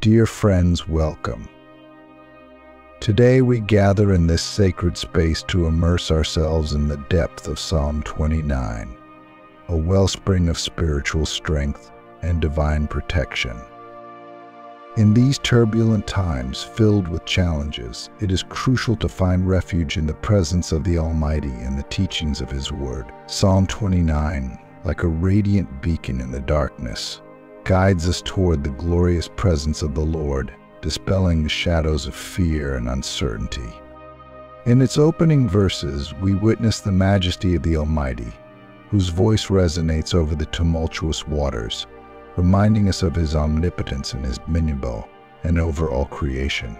Dear friends, welcome. Today we gather in this sacred space to immerse ourselves in the depth of Psalm 29, a wellspring of spiritual strength and divine protection. In these turbulent times filled with challenges, it is crucial to find refuge in the presence of the Almighty and the teachings of His Word. Psalm 29, like a radiant beacon in the darkness, guides us toward the glorious presence of the Lord, dispelling the shadows of fear and uncertainty. In its opening verses, we witness the majesty of the Almighty, whose voice resonates over the tumultuous waters, reminding us of his omnipotence and his minimbo, and over all creation.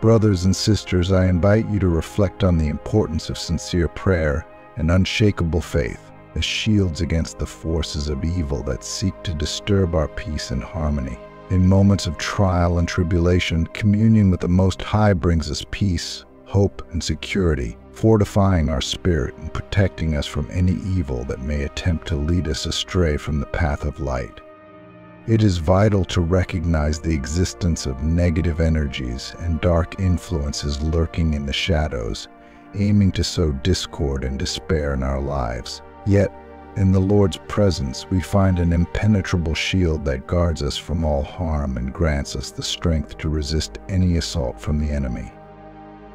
Brothers and sisters, I invite you to reflect on the importance of sincere prayer and unshakable faith as shields against the forces of evil that seek to disturb our peace and harmony. In moments of trial and tribulation, communion with the Most High brings us peace, hope, and security, fortifying our spirit and protecting us from any evil that may attempt to lead us astray from the path of light. It is vital to recognize the existence of negative energies and dark influences lurking in the shadows, aiming to sow discord and despair in our lives. Yet, in the Lord's presence, we find an impenetrable shield that guards us from all harm and grants us the strength to resist any assault from the enemy.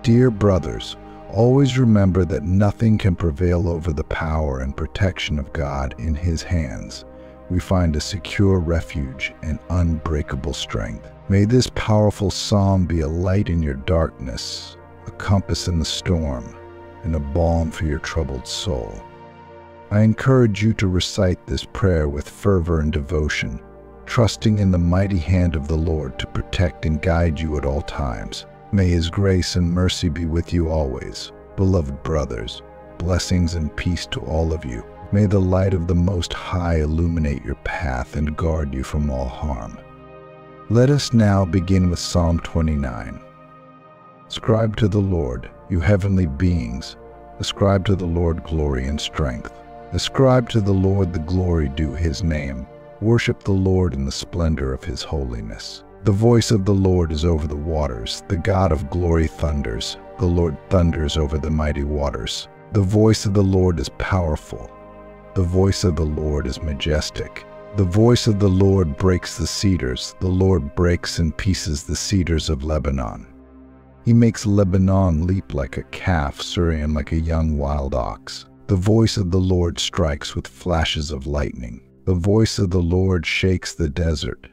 Dear brothers, always remember that nothing can prevail over the power and protection of God in His hands. We find a secure refuge and unbreakable strength. May this powerful psalm be a light in your darkness, a compass in the storm, and a balm for your troubled soul. I encourage you to recite this prayer with fervor and devotion, trusting in the mighty hand of the Lord to protect and guide you at all times. May His grace and mercy be with you always. Beloved brothers, blessings and peace to all of you. May the light of the Most High illuminate your path and guard you from all harm. Let us now begin with Psalm 29. Ascribe to the Lord, you heavenly beings. Ascribe to the Lord glory and strength. Ascribe to the Lord the glory due his name. Worship the Lord in the splendor of his holiness. The voice of the Lord is over the waters. The God of glory thunders. The Lord thunders over the mighty waters. The voice of the Lord is powerful. The voice of the Lord is majestic. The voice of the Lord breaks the cedars. The Lord breaks in pieces the cedars of Lebanon. He makes Lebanon leap like a calf, Sirion like a young wild ox. The voice of the Lord strikes with flashes of lightning. The voice of the Lord shakes the desert.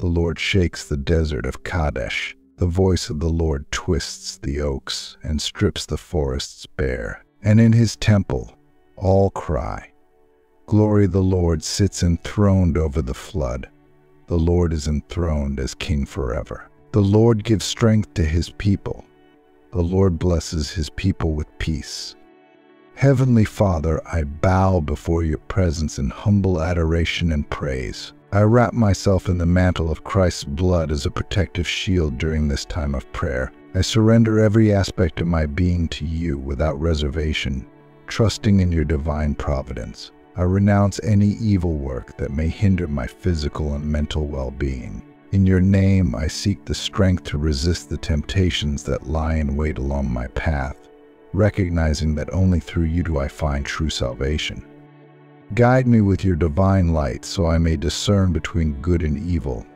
The Lord shakes the desert of Kadesh. The voice of the Lord twists the oaks and strips the forests bare. And in his temple all cry, Glory the Lord sits enthroned over the flood. The Lord is enthroned as king forever. The Lord gives strength to his people. The Lord blesses his people with peace. Heavenly Father, I bow before your presence in humble adoration and praise. I wrap myself in the mantle of Christ's blood as a protective shield during this time of prayer. I surrender every aspect of my being to you without reservation, trusting in your divine providence. I renounce any evil work that may hinder my physical and mental well-being. In your name, I seek the strength to resist the temptations that lie in wait along my path recognizing that only through you do I find true salvation. Guide me with your divine light so I may discern between good and evil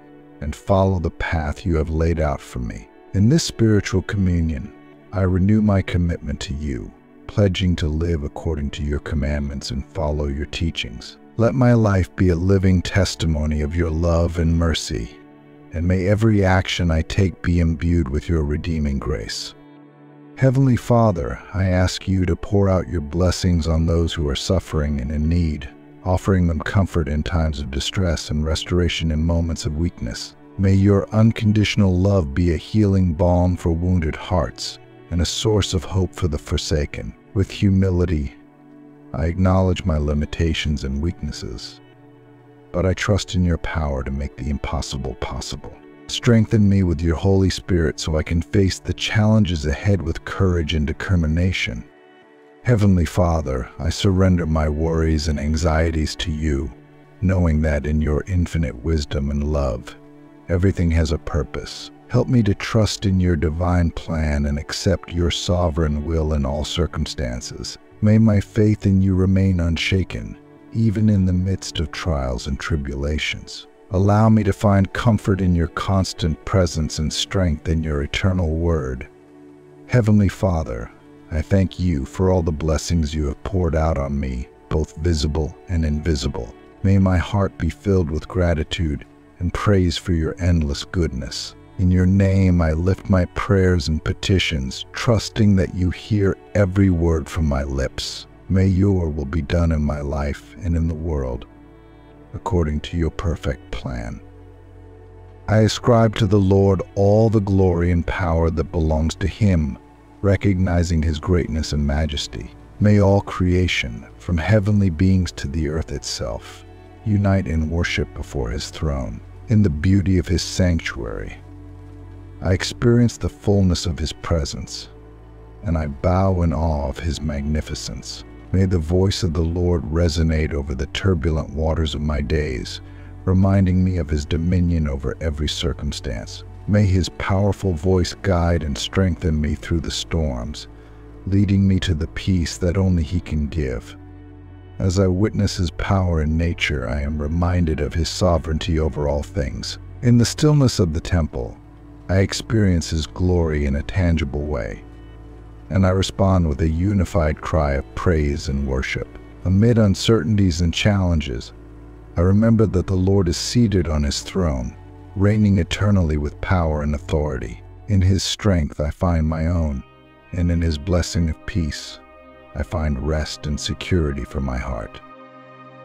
and follow the path you have laid out for me. In this spiritual communion, I renew my commitment to you, pledging to live according to your commandments and follow your teachings. Let my life be a living testimony of your love and mercy, and may every action I take be imbued with your redeeming grace. Heavenly Father, I ask you to pour out your blessings on those who are suffering and in need, offering them comfort in times of distress and restoration in moments of weakness. May your unconditional love be a healing balm for wounded hearts and a source of hope for the forsaken. With humility, I acknowledge my limitations and weaknesses, but I trust in your power to make the impossible possible. Strengthen me with your Holy Spirit so I can face the challenges ahead with courage and determination. Heavenly Father, I surrender my worries and anxieties to you, knowing that in your infinite wisdom and love, Everything has a purpose. Help me to trust in your divine plan and accept your sovereign will in all circumstances. May my faith in you remain unshaken, even in the midst of trials and tribulations. Allow me to find comfort in your constant presence and strength in your eternal word. Heavenly Father, I thank you for all the blessings you have poured out on me, both visible and invisible. May my heart be filled with gratitude and praise for your endless goodness. In your name, I lift my prayers and petitions, trusting that you hear every word from my lips. May your will be done in my life and in the world, according to your perfect plan. I ascribe to the Lord all the glory and power that belongs to him, recognizing his greatness and majesty. May all creation, from heavenly beings to the earth itself, unite in worship before his throne, in the beauty of his sanctuary, I experience the fullness of His presence, and I bow in awe of His magnificence. May the voice of the Lord resonate over the turbulent waters of my days, reminding me of His dominion over every circumstance. May His powerful voice guide and strengthen me through the storms, leading me to the peace that only He can give. As I witness His power in nature, I am reminded of His sovereignty over all things. In the stillness of the temple, I experience His glory in a tangible way, and I respond with a unified cry of praise and worship. Amid uncertainties and challenges, I remember that the Lord is seated on His throne, reigning eternally with power and authority. In His strength I find my own, and in His blessing of peace, I find rest and security for my heart.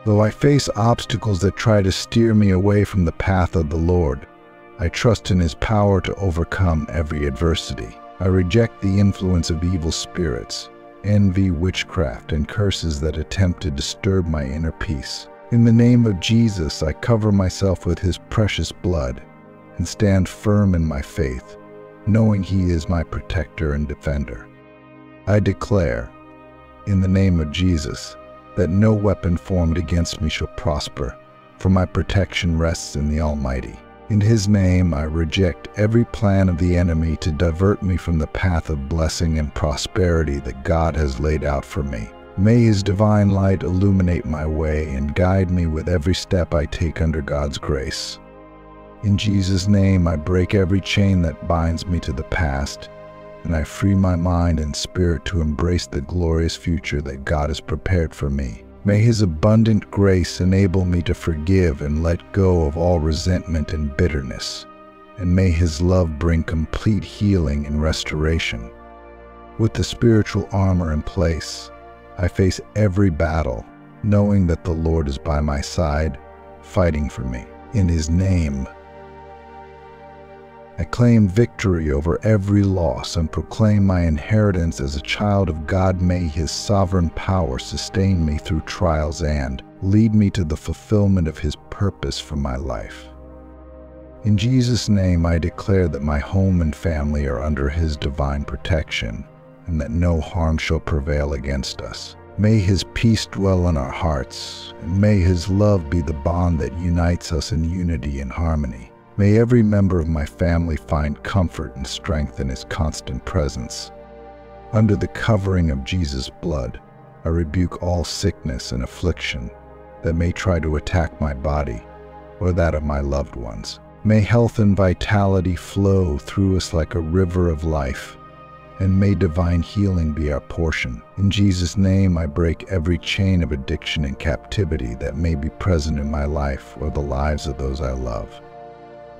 Though I face obstacles that try to steer me away from the path of the Lord, I trust in His power to overcome every adversity. I reject the influence of evil spirits, envy, witchcraft, and curses that attempt to disturb my inner peace. In the name of Jesus, I cover myself with His precious blood and stand firm in my faith, knowing He is my protector and defender. I declare, in the name of Jesus, that no weapon formed against me shall prosper, for my protection rests in the Almighty. In his name, I reject every plan of the enemy to divert me from the path of blessing and prosperity that God has laid out for me. May his divine light illuminate my way and guide me with every step I take under God's grace. In Jesus' name, I break every chain that binds me to the past, and I free my mind and spirit to embrace the glorious future that God has prepared for me. May His abundant grace enable me to forgive and let go of all resentment and bitterness, and may His love bring complete healing and restoration. With the spiritual armor in place, I face every battle, knowing that the Lord is by my side, fighting for me. In His name, I claim victory over every loss and proclaim my inheritance as a child of God. May His sovereign power sustain me through trials and lead me to the fulfillment of His purpose for my life. In Jesus' name, I declare that my home and family are under His divine protection and that no harm shall prevail against us. May His peace dwell in our hearts, and may His love be the bond that unites us in unity and harmony. May every member of my family find comfort and strength in His constant presence. Under the covering of Jesus' blood, I rebuke all sickness and affliction that may try to attack my body or that of my loved ones. May health and vitality flow through us like a river of life, and may divine healing be our portion. In Jesus' name, I break every chain of addiction and captivity that may be present in my life or the lives of those I love.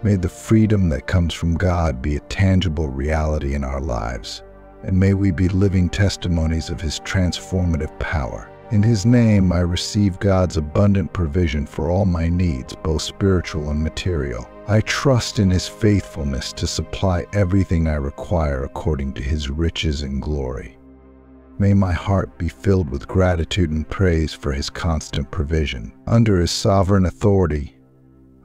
May the freedom that comes from God be a tangible reality in our lives, and may we be living testimonies of His transformative power. In His name, I receive God's abundant provision for all my needs, both spiritual and material. I trust in His faithfulness to supply everything I require according to His riches and glory. May my heart be filled with gratitude and praise for His constant provision. Under His sovereign authority,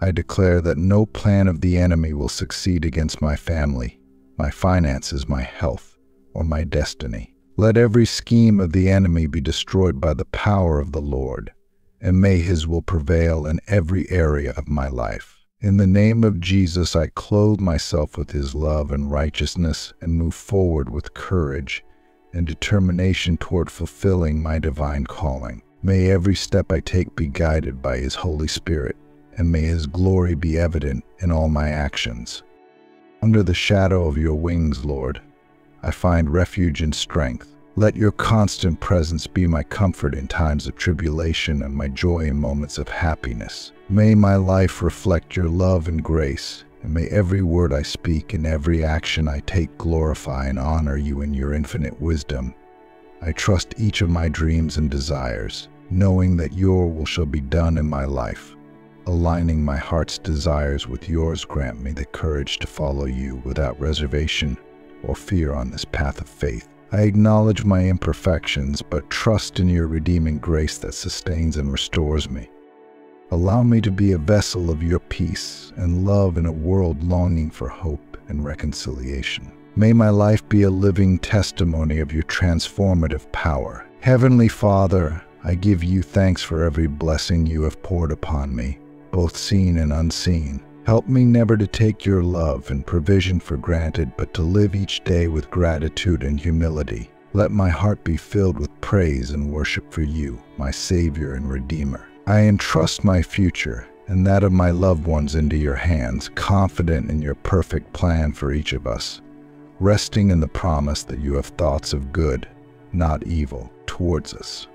I declare that no plan of the enemy will succeed against my family, my finances, my health, or my destiny. Let every scheme of the enemy be destroyed by the power of the Lord, and may his will prevail in every area of my life. In the name of Jesus, I clothe myself with his love and righteousness and move forward with courage and determination toward fulfilling my divine calling. May every step I take be guided by his Holy Spirit, and may his glory be evident in all my actions. Under the shadow of your wings, Lord, I find refuge and strength. Let your constant presence be my comfort in times of tribulation and my joy in moments of happiness. May my life reflect your love and grace, and may every word I speak and every action I take glorify and honor you in your infinite wisdom. I trust each of my dreams and desires, knowing that your will shall be done in my life. Aligning my heart's desires with yours, grant me the courage to follow you without reservation or fear on this path of faith. I acknowledge my imperfections, but trust in your redeeming grace that sustains and restores me. Allow me to be a vessel of your peace and love in a world longing for hope and reconciliation. May my life be a living testimony of your transformative power. Heavenly Father, I give you thanks for every blessing you have poured upon me both seen and unseen. Help me never to take your love and provision for granted, but to live each day with gratitude and humility. Let my heart be filled with praise and worship for you, my Savior and Redeemer. I entrust my future and that of my loved ones into your hands, confident in your perfect plan for each of us, resting in the promise that you have thoughts of good, not evil, towards us.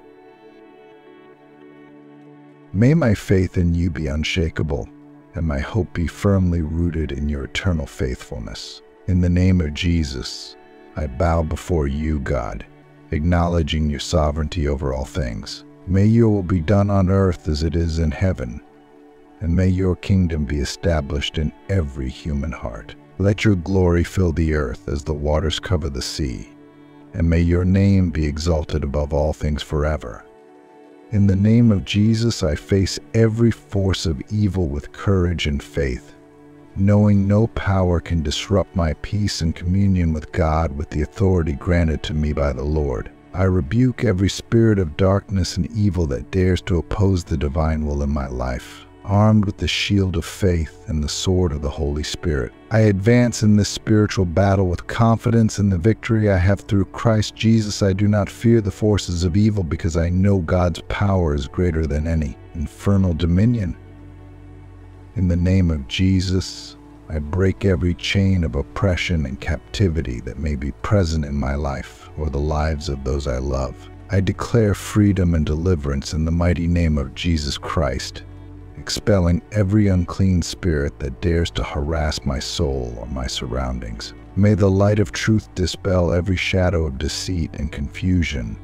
May my faith in you be unshakable, and my hope be firmly rooted in your eternal faithfulness. In the name of Jesus, I bow before you, God, acknowledging your sovereignty over all things. May your will be done on earth as it is in heaven, and may your kingdom be established in every human heart. Let your glory fill the earth as the waters cover the sea, and may your name be exalted above all things forever. In the name of Jesus, I face every force of evil with courage and faith, knowing no power can disrupt my peace and communion with God with the authority granted to me by the Lord. I rebuke every spirit of darkness and evil that dares to oppose the divine will in my life armed with the shield of faith and the sword of the Holy Spirit. I advance in this spiritual battle with confidence in the victory I have through Christ Jesus. I do not fear the forces of evil because I know God's power is greater than any infernal dominion. In the name of Jesus, I break every chain of oppression and captivity that may be present in my life or the lives of those I love. I declare freedom and deliverance in the mighty name of Jesus Christ expelling every unclean spirit that dares to harass my soul or my surroundings. May the light of truth dispel every shadow of deceit and confusion,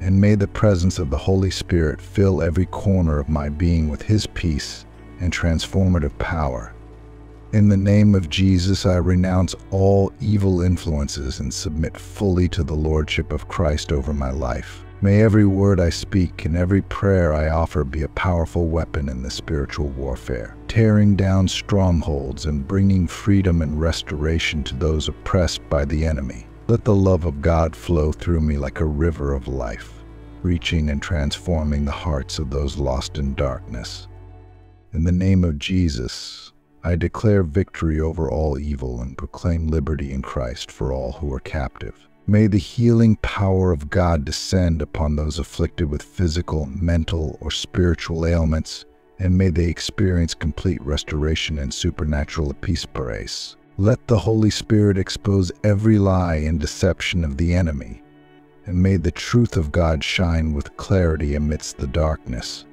and may the presence of the Holy Spirit fill every corner of my being with His peace and transformative power. In the name of Jesus, I renounce all evil influences and submit fully to the Lordship of Christ over my life. May every word I speak and every prayer I offer be a powerful weapon in the spiritual warfare, tearing down strongholds and bringing freedom and restoration to those oppressed by the enemy. Let the love of God flow through me like a river of life, reaching and transforming the hearts of those lost in darkness. In the name of Jesus, I declare victory over all evil and proclaim liberty in Christ for all who are captive. May the healing power of God descend upon those afflicted with physical, mental, or spiritual ailments, and may they experience complete restoration and supernatural epispores. Let the Holy Spirit expose every lie and deception of the enemy, and may the truth of God shine with clarity amidst the darkness.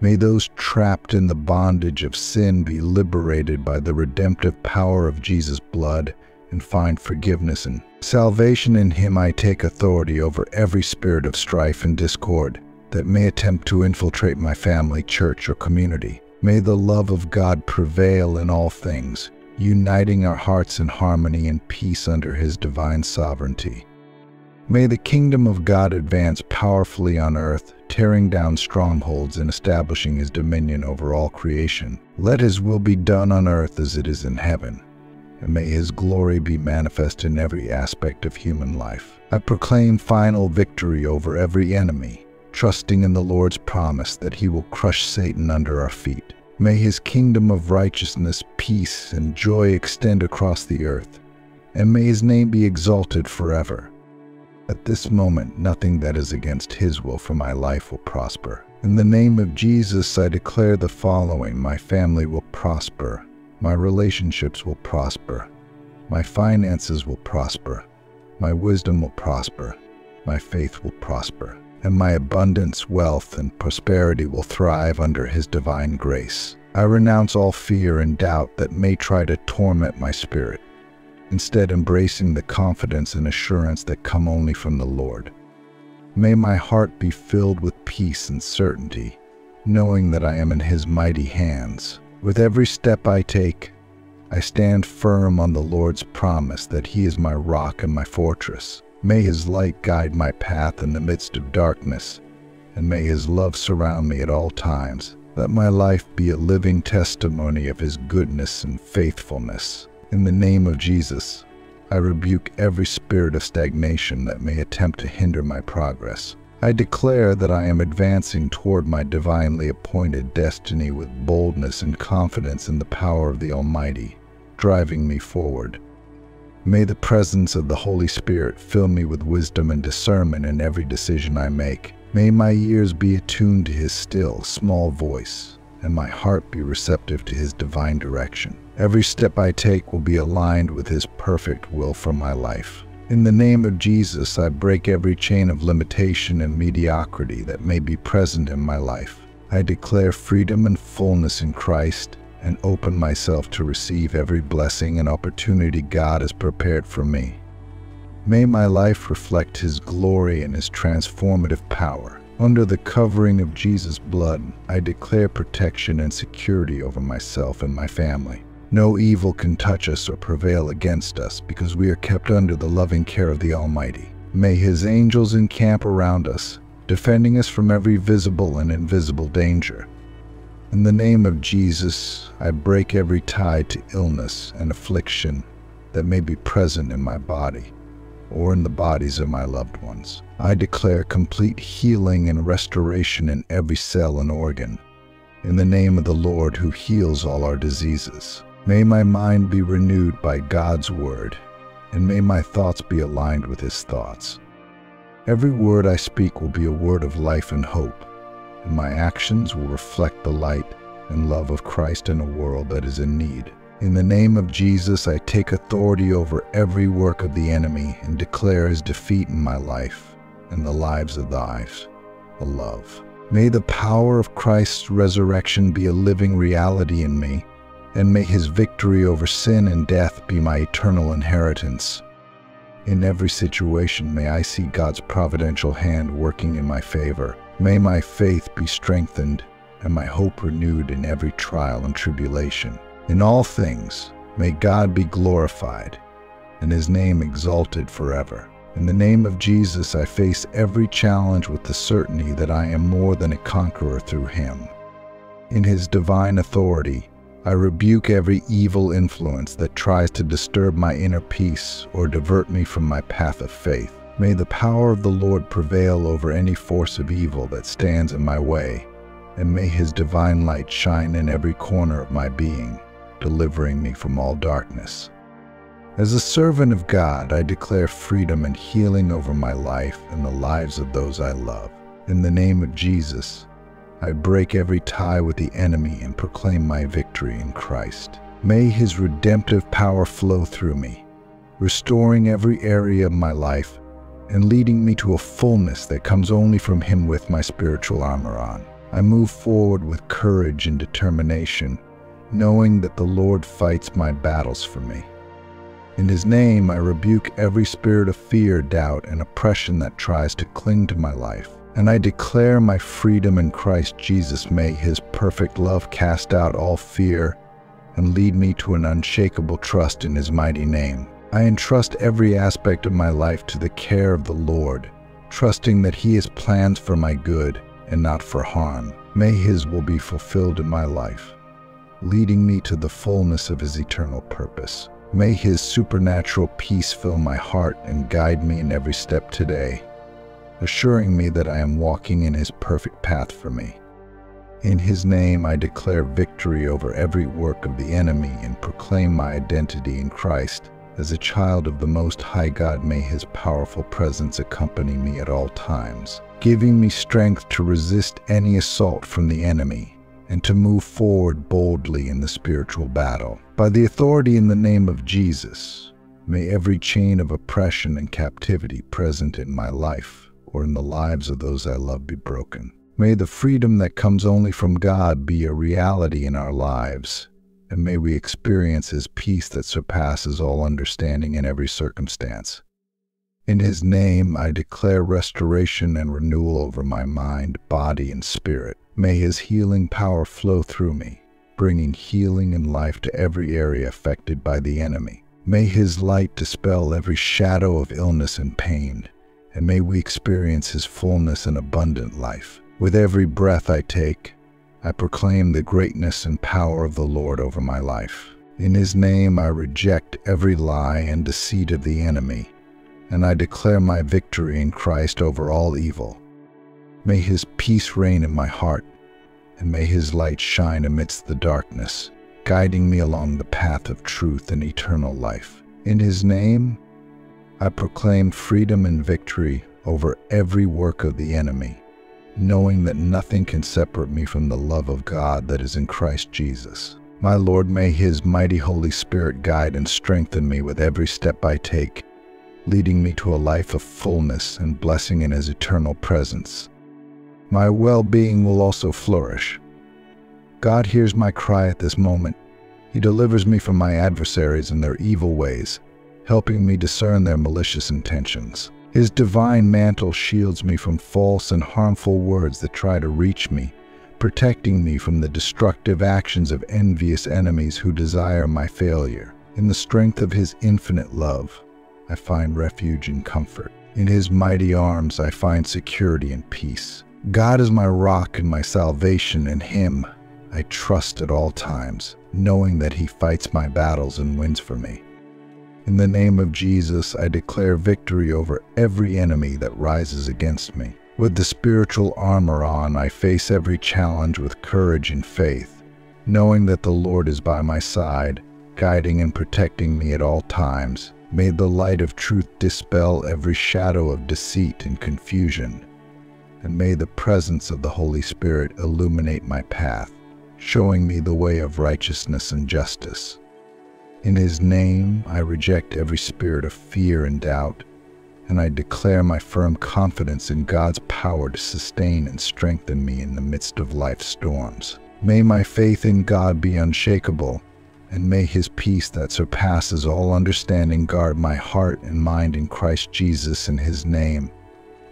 May those trapped in the bondage of sin be liberated by the redemptive power of Jesus' blood and find forgiveness and salvation in him I take authority over every spirit of strife and discord that may attempt to infiltrate my family, church, or community. May the love of God prevail in all things, uniting our hearts in harmony and peace under his divine sovereignty. May the kingdom of God advance powerfully on earth, tearing down strongholds and establishing his dominion over all creation. Let his will be done on earth as it is in heaven and may his glory be manifest in every aspect of human life. I proclaim final victory over every enemy, trusting in the Lord's promise that he will crush Satan under our feet. May his kingdom of righteousness, peace, and joy extend across the earth, and may his name be exalted forever. At this moment, nothing that is against his will for my life will prosper. In the name of Jesus, I declare the following My family will prosper, my relationships will prosper, my finances will prosper, my wisdom will prosper, my faith will prosper, and my abundance, wealth, and prosperity will thrive under His divine grace. I renounce all fear and doubt that may try to torment my spirit, instead, embracing the confidence and assurance that come only from the Lord. May my heart be filled with peace and certainty, knowing that I am in His mighty hands. With every step I take, I stand firm on the Lord's promise that He is my rock and my fortress. May His light guide my path in the midst of darkness, and may His love surround me at all times. Let my life be a living testimony of His goodness and faithfulness. In the name of Jesus, I rebuke every spirit of stagnation that may attempt to hinder my progress. I declare that I am advancing toward my divinely appointed destiny with boldness and confidence in the power of the Almighty, driving me forward. May the presence of the Holy Spirit fill me with wisdom and discernment in every decision I make. May my ears be attuned to His still, small voice, and my heart be receptive to His divine direction. Every step I take will be aligned with His perfect will for my life. In the name of Jesus, I break every chain of limitation and mediocrity that may be present in my life. I declare freedom and fullness in Christ and open myself to receive every blessing and opportunity God has prepared for me. May my life reflect His glory and His transformative power. Under the covering of Jesus' blood, I declare protection and security over myself and my family. No evil can touch us or prevail against us because we are kept under the loving care of the Almighty. May His angels encamp around us, defending us from every visible and invisible danger. In the name of Jesus, I break every tie to illness and affliction that may be present in my body or in the bodies of my loved ones. I declare complete healing and restoration in every cell and organ. In the name of the Lord who heals all our diseases. May my mind be renewed by God's word, and may my thoughts be aligned with his thoughts. Every word I speak will be a word of life and hope, and my actions will reflect the light and love of Christ in a world that is in need. In the name of Jesus, I take authority over every work of the enemy and declare his defeat in my life and the lives of those I love. May the power of Christ's resurrection be a living reality in me and may his victory over sin and death be my eternal inheritance. In every situation, may I see God's providential hand working in my favor. May my faith be strengthened and my hope renewed in every trial and tribulation. In all things, may God be glorified and his name exalted forever. In the name of Jesus, I face every challenge with the certainty that I am more than a conqueror through him. In his divine authority, I rebuke every evil influence that tries to disturb my inner peace or divert me from my path of faith. May the power of the Lord prevail over any force of evil that stands in my way, and may his divine light shine in every corner of my being, delivering me from all darkness. As a servant of God, I declare freedom and healing over my life and the lives of those I love. In the name of Jesus, I break every tie with the enemy and proclaim my victory in Christ. May his redemptive power flow through me, restoring every area of my life and leading me to a fullness that comes only from him with my spiritual armor on. I move forward with courage and determination, knowing that the Lord fights my battles for me. In his name, I rebuke every spirit of fear, doubt, and oppression that tries to cling to my life and I declare my freedom in Christ Jesus. May his perfect love cast out all fear and lead me to an unshakable trust in his mighty name. I entrust every aspect of my life to the care of the Lord, trusting that he has plans for my good and not for harm. May his will be fulfilled in my life, leading me to the fullness of his eternal purpose. May his supernatural peace fill my heart and guide me in every step today assuring me that I am walking in His perfect path for me. In his name I declare victory over every work of the enemy and proclaim my identity in Christ. As a child of the Most High God, may his powerful presence accompany me at all times, giving me strength to resist any assault from the enemy and to move forward boldly in the spiritual battle. By the authority in the name of Jesus, may every chain of oppression and captivity present in my life or in the lives of those I love be broken. May the freedom that comes only from God be a reality in our lives, and may we experience His peace that surpasses all understanding in every circumstance. In His name, I declare restoration and renewal over my mind, body, and spirit. May His healing power flow through me, bringing healing and life to every area affected by the enemy. May His light dispel every shadow of illness and pain, and may we experience His fullness and abundant life. With every breath I take, I proclaim the greatness and power of the Lord over my life. In His name I reject every lie and deceit of the enemy, and I declare my victory in Christ over all evil. May His peace reign in my heart, and may His light shine amidst the darkness, guiding me along the path of truth and eternal life. In His name, I proclaim freedom and victory over every work of the enemy knowing that nothing can separate me from the love of God that is in Christ Jesus. My Lord, may His mighty Holy Spirit guide and strengthen me with every step I take, leading me to a life of fullness and blessing in His eternal presence. My well-being will also flourish. God hears my cry at this moment. He delivers me from my adversaries and their evil ways, helping me discern their malicious intentions. His divine mantle shields me from false and harmful words that try to reach me, protecting me from the destructive actions of envious enemies who desire my failure. In the strength of His infinite love, I find refuge and comfort. In His mighty arms, I find security and peace. God is my rock and my salvation, and Him I trust at all times, knowing that He fights my battles and wins for me. In the name of Jesus, I declare victory over every enemy that rises against me. With the spiritual armor on, I face every challenge with courage and faith, knowing that the Lord is by my side, guiding and protecting me at all times. May the light of truth dispel every shadow of deceit and confusion, and may the presence of the Holy Spirit illuminate my path, showing me the way of righteousness and justice. In his name, I reject every spirit of fear and doubt, and I declare my firm confidence in God's power to sustain and strengthen me in the midst of life's storms. May my faith in God be unshakable, and may his peace that surpasses all understanding guard my heart and mind in Christ Jesus in his name.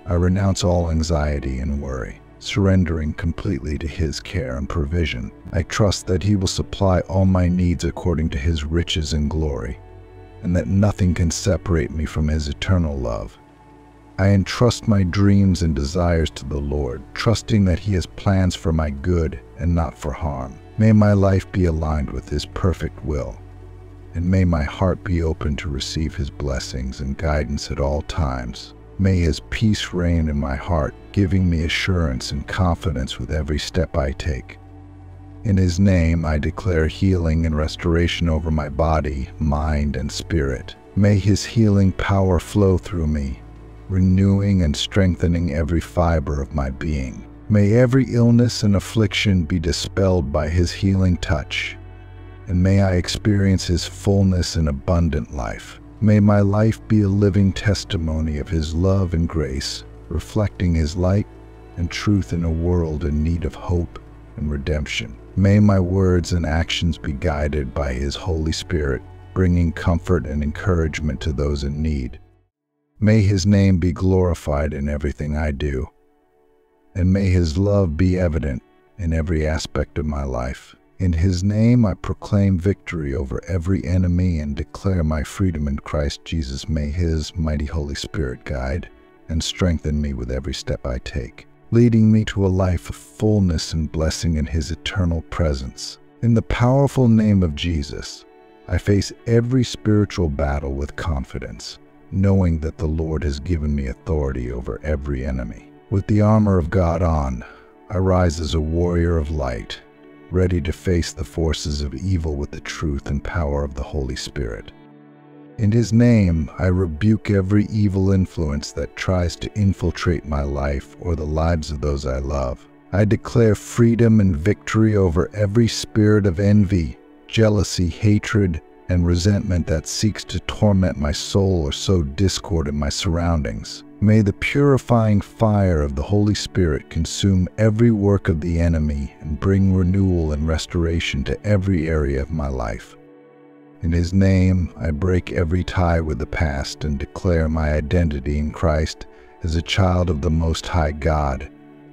I renounce all anxiety and worry surrendering completely to His care and provision. I trust that He will supply all my needs according to His riches and glory, and that nothing can separate me from His eternal love. I entrust my dreams and desires to the Lord, trusting that He has plans for my good and not for harm. May my life be aligned with His perfect will, and may my heart be open to receive His blessings and guidance at all times. May His peace reign in my heart, giving me assurance and confidence with every step I take. In His name, I declare healing and restoration over my body, mind, and spirit. May His healing power flow through me, renewing and strengthening every fiber of my being. May every illness and affliction be dispelled by His healing touch, and may I experience His fullness and abundant life. May my life be a living testimony of His love and grace, reflecting His light and truth in a world in need of hope and redemption. May my words and actions be guided by His Holy Spirit, bringing comfort and encouragement to those in need. May His name be glorified in everything I do, and may His love be evident in every aspect of my life. In his name I proclaim victory over every enemy and declare my freedom in Christ Jesus. May his mighty Holy Spirit guide and strengthen me with every step I take, leading me to a life of fullness and blessing in his eternal presence. In the powerful name of Jesus, I face every spiritual battle with confidence, knowing that the Lord has given me authority over every enemy. With the armor of God on, I rise as a warrior of light, ready to face the forces of evil with the truth and power of the Holy Spirit. In His name, I rebuke every evil influence that tries to infiltrate my life or the lives of those I love. I declare freedom and victory over every spirit of envy, jealousy, hatred, and resentment that seeks to torment my soul or sow discord in my surroundings. May the purifying fire of the Holy Spirit consume every work of the enemy and bring renewal and restoration to every area of my life. In His name, I break every tie with the past and declare my identity in Christ as a child of the Most High God,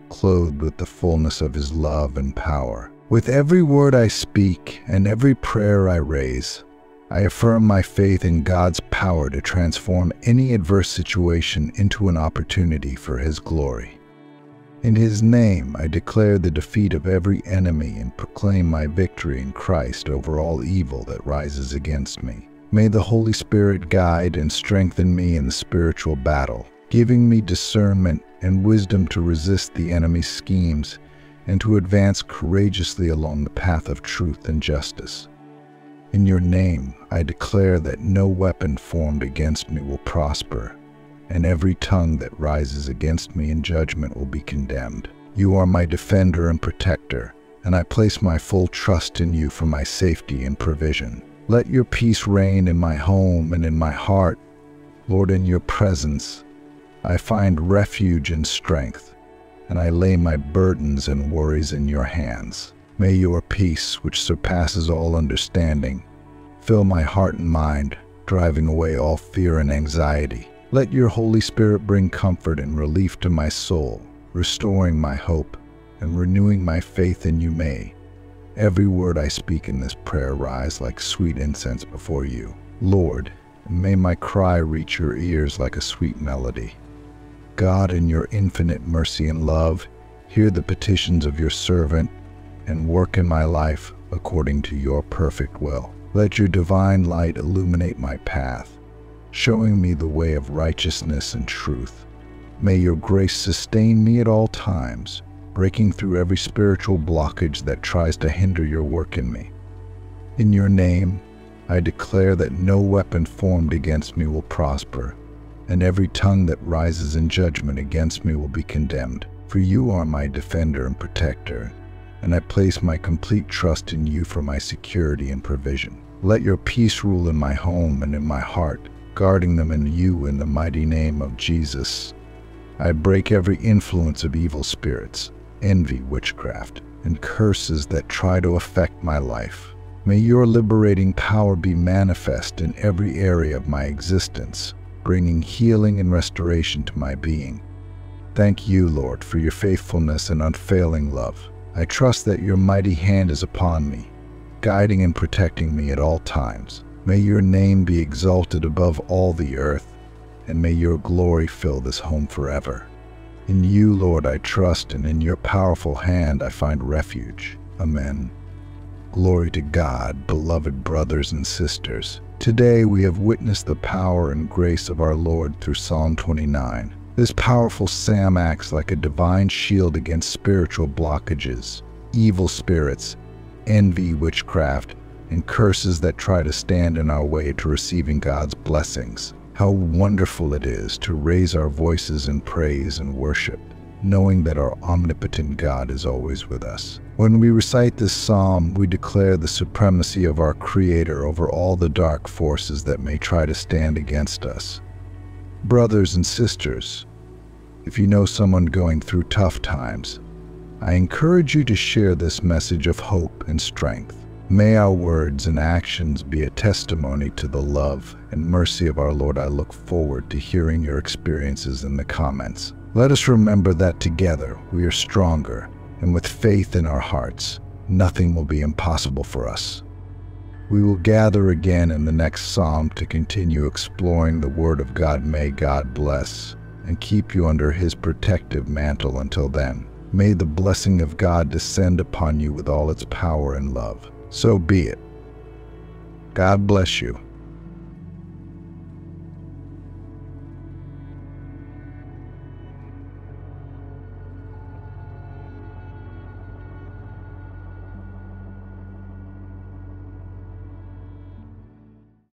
clothed with the fullness of His love and power. With every word I speak and every prayer I raise, I affirm my faith in God's power to transform any adverse situation into an opportunity for His glory. In His name, I declare the defeat of every enemy and proclaim my victory in Christ over all evil that rises against me. May the Holy Spirit guide and strengthen me in the spiritual battle, giving me discernment and wisdom to resist the enemy's schemes and to advance courageously along the path of truth and justice. In your name, I declare that no weapon formed against me will prosper, and every tongue that rises against me in judgment will be condemned. You are my defender and protector, and I place my full trust in you for my safety and provision. Let your peace reign in my home and in my heart. Lord, in your presence, I find refuge and strength, and I lay my burdens and worries in your hands. May your peace, which surpasses all understanding, fill my heart and mind, driving away all fear and anxiety. Let your Holy Spirit bring comfort and relief to my soul, restoring my hope and renewing my faith in you may. Every word I speak in this prayer rise like sweet incense before you. Lord, may my cry reach your ears like a sweet melody. God, in your infinite mercy and love, hear the petitions of your servant and work in my life according to your perfect will. Let your divine light illuminate my path, showing me the way of righteousness and truth. May your grace sustain me at all times, breaking through every spiritual blockage that tries to hinder your work in me. In your name, I declare that no weapon formed against me will prosper, and every tongue that rises in judgment against me will be condemned. For you are my defender and protector, and I place my complete trust in you for my security and provision. Let your peace rule in my home and in my heart, guarding them in you in the mighty name of Jesus. I break every influence of evil spirits, envy, witchcraft, and curses that try to affect my life. May your liberating power be manifest in every area of my existence, bringing healing and restoration to my being. Thank you, Lord, for your faithfulness and unfailing love. I trust that your mighty hand is upon me, guiding and protecting me at all times. May your name be exalted above all the earth, and may your glory fill this home forever. In you, Lord, I trust, and in your powerful hand I find refuge. Amen. Glory to God, beloved brothers and sisters. Today we have witnessed the power and grace of our Lord through Psalm 29. This powerful psalm acts like a divine shield against spiritual blockages, evil spirits, envy, witchcraft, and curses that try to stand in our way to receiving God's blessings. How wonderful it is to raise our voices in praise and worship, knowing that our omnipotent God is always with us. When we recite this psalm, we declare the supremacy of our Creator over all the dark forces that may try to stand against us. Brothers and sisters, if you know someone going through tough times, I encourage you to share this message of hope and strength. May our words and actions be a testimony to the love and mercy of our Lord. I look forward to hearing your experiences in the comments. Let us remember that together we are stronger, and with faith in our hearts, nothing will be impossible for us. We will gather again in the next psalm to continue exploring the Word of God. May God bless and keep you under his protective mantle until then. May the blessing of God descend upon you with all its power and love. So be it. God bless you.